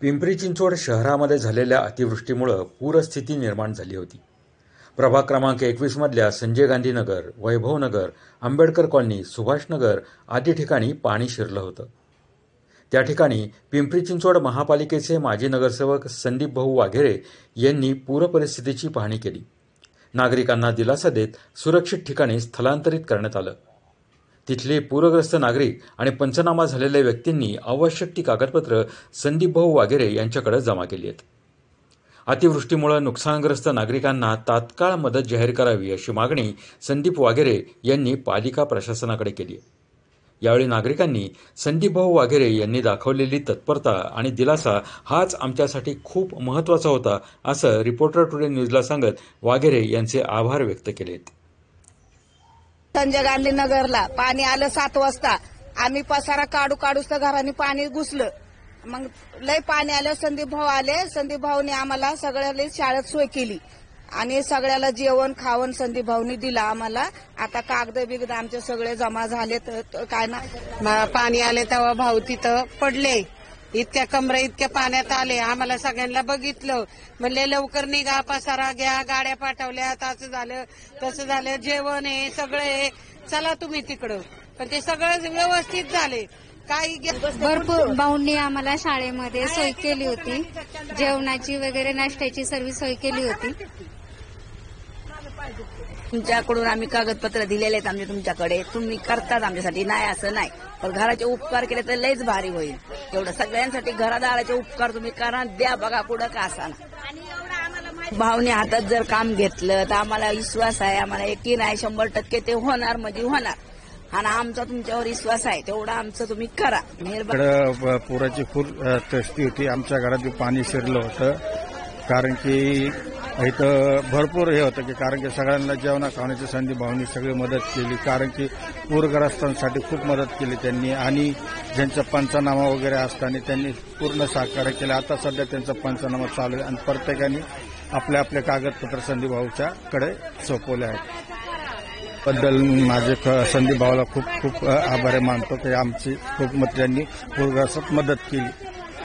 पिंपरी चिंचवड शहरामध्ये झालेल्या अतिवृष्टीमुळं पूरस्थिती निर्माण झाली होती. प्रभाग क्रमांक एकवीसमधल्या संजय गांधीनगर वैभवनगर आंबेडकर कॉलनी सुभाषनगर आदी ठिकाणी पाणी शिरलं होतं. त्या ठिकाणी पिंपरी चिंचवड महापालिकेचे माजी नगरसेवक संदीप भाऊ वाघेरे यांनी पूरपरिस्थितीची पाहणी केली. नागरिकांना दिलासा देत सुरक्षित ठिकाणी स्थलांतरित करण्यात आलं. तिथले पूरग्रस्त नागरिक आणि पंचनामा झालेल्या व्यक्तींनी आवश्यक ती कागदपत्रं संदीप भाऊ वाघेरे यांच्याकडे जमा केली आहेत. अतिवृष्टीमुळे नुकसानग्रस्त नागरिकांना तात्काळ मदत जाहीर करावी अशी मागणी संदीप वाघेरे यांनी पालिका प्रशासनाकडे केली आहे. यावेळी नागरिकांनी संदीप भाऊ वाघेरे यांनी दाखवलेली तत्परता आणि दिलासा हाच आमच्यासाठी खूप महत्त्वाचा होता असं रिपोर्टर टुडे न्यूजला सांगत वाघेरे यांचे आभार व्यक्त केलेत संजय गांधी नगरला पाणी आलं सात वाजता. आम्ही पसारा काढू काढूच तर घराने पाणी घुसलं. मग लय पाणी आलं संदीप भाऊ आले. संदीप भाऊने आम्हाला सगळ्याला शाळेत सोय केली. आणि सगळ्याला जेवण खावण संदीप भाऊनी दिलं आम्हाला. आता कागद बिगद आमचे सगळे जमा झाले तर काय ना? पाणी आले तेव्हा भाऊ तिथं पडले. इतक्या कमरा इतक्या पाण्यात आले. आम्हाला सगळ्यांना बघितलं. म्हणले लवकर निघा पसारा घ्या गाड्या पाठवल्या असं झालं तसं झालं जेवण आहे सगळं आहे. चला तुम्ही तिकडं. पण ते सगळं व्यवस्थित झाले. काही भरपूर भाऊंनी आम्हाला शाळेमध्ये सोय केली होती. जेवणाची वगैरे नाश्त्याची सर्व सोय केली होती. तुमच्याकडून आम्ही कागदपत्र दिलेले आहेत आमचे तुमच्याकडे. तुम्ही करतात आमच्यासाठी. नाही असं नाही. पण घराचे उपकार केले तर लयच भारी होईल. एवढं सगळ्यांसाठी घरादाराचे उपकार तुम्ही करा द्या बघा पुढं का असाना भावने हातात जर काम घेतलं तर आम्हाला विश्वास आहे. आम्हाला यकीन आहे शंभर टक्के ते होणार म्हणजे होणार. आणि आमचा तुमच्यावर विश्वास आहे. तेवढा आमचं तुम्ही करा. मेहरबानी. पुराची खूप तस्ती होती. आमच्या घरात पाणी शिरलं होतं. कारण की इथं भरपूर हे होतं की कारण की सगळ्यांना जेवणा खाण्याची संधी भावनी सगळी मदत केली. कारण की पूरग्रस्तांसाठी खूप मदत केली त्यांनी. आणि ज्यांचा पंचनामा वगैरे असताना त्यांनी पूर्ण सहकार्य केलं. आता सध्या त्यांचा पंचनामा चालू आहे. आणि प्रत्येकाने आपले आपले कागदपत्र संदीप भाऊच्या कडे सोपवले आहेत. बद्दल माझे ख- संदीप भाऊला खूप खूप आभार मानतो की आमची खूप त्यांनी पूरग्रस्तात मदत केली.